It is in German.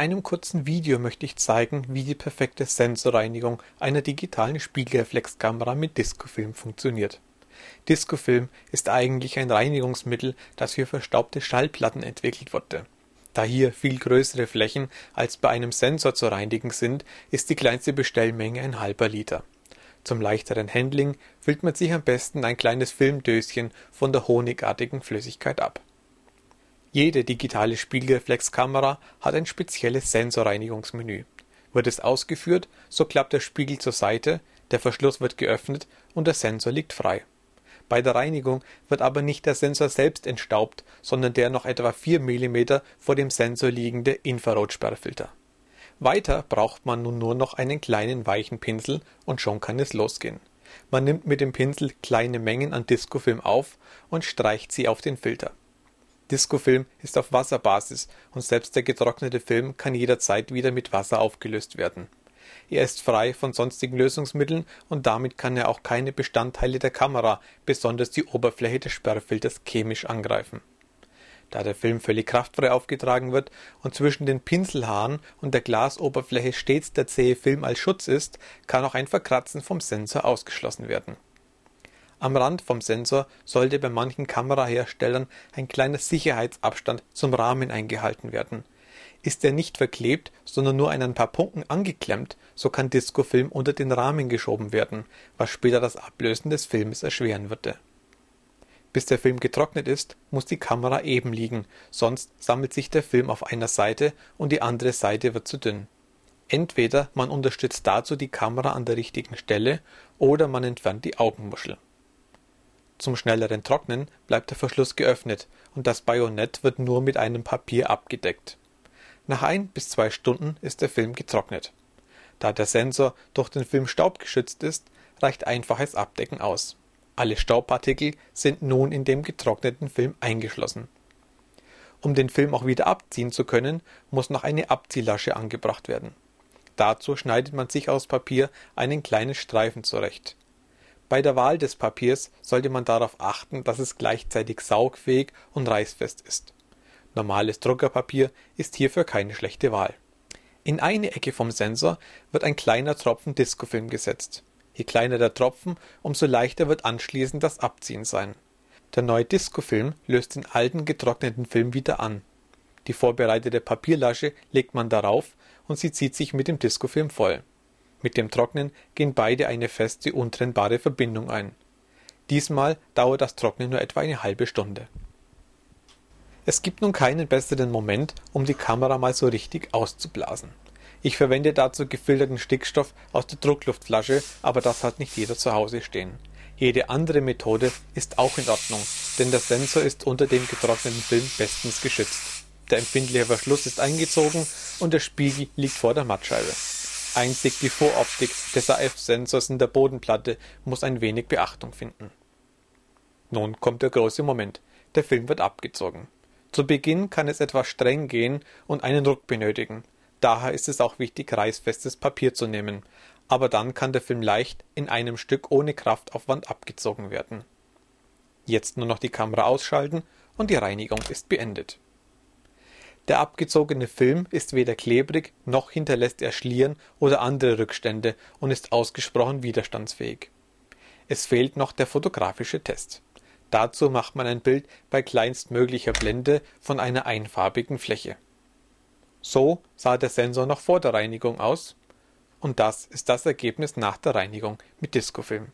In einem kurzen Video möchte ich zeigen, wie die perfekte Sensorreinigung einer digitalen Spiegelreflexkamera mit Discofilm funktioniert. Discofilm ist eigentlich ein Reinigungsmittel, das für verstaubte Schallplatten entwickelt wurde. Da hier viel größere Flächen als bei einem Sensor zu reinigen sind, ist die kleinste Bestellmenge ein halber Liter. Zum leichteren Handling füllt man sich am besten ein kleines Filmdöschen von der honigartigen Flüssigkeit ab jede digitale Spiegelreflexkamera hat ein spezielles Sensorreinigungsmenü. Wird es ausgeführt, so klappt der Spiegel zur Seite, der Verschluss wird geöffnet und der Sensor liegt frei. Bei der Reinigung wird aber nicht der Sensor selbst entstaubt, sondern der noch etwa 4 mm vor dem Sensor liegende Infrarotsperrfilter. Weiter braucht man nun nur noch einen kleinen weichen Pinsel und schon kann es losgehen. Man nimmt mit dem Pinsel kleine Mengen an Discofilm auf und streicht sie auf den Filter Discofilm ist auf Wasserbasis und selbst der getrocknete Film kann jederzeit wieder mit Wasser aufgelöst werden. Er ist frei von sonstigen Lösungsmitteln und damit kann er auch keine Bestandteile der Kamera, besonders die Oberfläche des Sperrfilters, chemisch angreifen. Da der Film völlig kraftfrei aufgetragen wird und zwischen den Pinselhaaren und der Glasoberfläche stets der zähe Film als Schutz ist, kann auch ein Verkratzen vom Sensor ausgeschlossen werden am Rand vom Sensor sollte bei manchen Kameraherstellern ein kleiner Sicherheitsabstand zum Rahmen eingehalten werden. Ist er nicht verklebt, sondern nur an ein paar Punkten angeklemmt, so kann Discofilm unter den Rahmen geschoben werden, was später das Ablösen des Filmes erschweren würde. Bis der Film getrocknet ist, muss die Kamera eben liegen, sonst sammelt sich der Film auf einer Seite und die andere Seite wird zu dünn. Entweder man unterstützt dazu die Kamera an der richtigen Stelle oder man entfernt die Augenmuschel zum schnelleren Trocknen bleibt der Verschluss geöffnet und das Bajonett wird nur mit einem Papier abgedeckt. Nach ein bis zwei Stunden ist der Film getrocknet. Da der Sensor durch den Film staubgeschützt ist, reicht einfaches Abdecken aus. Alle Staubpartikel sind nun in dem getrockneten Film eingeschlossen. Um den Film auch wieder abziehen zu können, muss noch eine Abziehlasche angebracht werden. Dazu schneidet man sich aus Papier einen kleinen Streifen zurecht bei der Wahl des Papiers sollte man darauf achten, dass es gleichzeitig saugfähig und reißfest ist. Normales Druckerpapier ist hierfür keine schlechte Wahl. In eine Ecke vom Sensor wird ein kleiner Tropfen Discofilm gesetzt. Je kleiner der Tropfen, umso leichter wird anschließend das Abziehen sein. Der neue Discofilm löst den alten getrockneten Film wieder an. Die vorbereitete Papierlasche legt man darauf und sie zieht sich mit dem Discofilm voll mit dem Trocknen gehen beide eine feste, untrennbare Verbindung ein. Diesmal dauert das Trocknen nur etwa eine halbe Stunde. Es gibt nun keinen besseren Moment, um die Kamera mal so richtig auszublasen. Ich verwende dazu gefilterten Stickstoff aus der Druckluftflasche, aber das hat nicht jeder zu Hause stehen. Jede andere Methode ist auch in Ordnung, denn der Sensor ist unter dem getrockneten Film bestens geschützt. Der empfindliche Verschluss ist eingezogen und der Spiegel liegt vor der Mattscheibe. Einzig die Voroptik des AF-Sensors in der Bodenplatte muss ein wenig Beachtung finden. Nun kommt der große Moment. Der Film wird abgezogen. Zu Beginn kann es etwas streng gehen und einen Druck benötigen. Daher ist es auch wichtig, reißfestes Papier zu nehmen. Aber dann kann der Film leicht in einem Stück ohne Kraftaufwand abgezogen werden. Jetzt nur noch die Kamera ausschalten und die Reinigung ist beendet. Der abgezogene Film ist weder klebrig, noch hinterlässt er Schlieren oder andere Rückstände und ist ausgesprochen widerstandsfähig. Es fehlt noch der fotografische Test. Dazu macht man ein Bild bei kleinstmöglicher Blende von einer einfarbigen Fläche. So sah der Sensor noch vor der Reinigung aus und das ist das Ergebnis nach der Reinigung mit Discofilm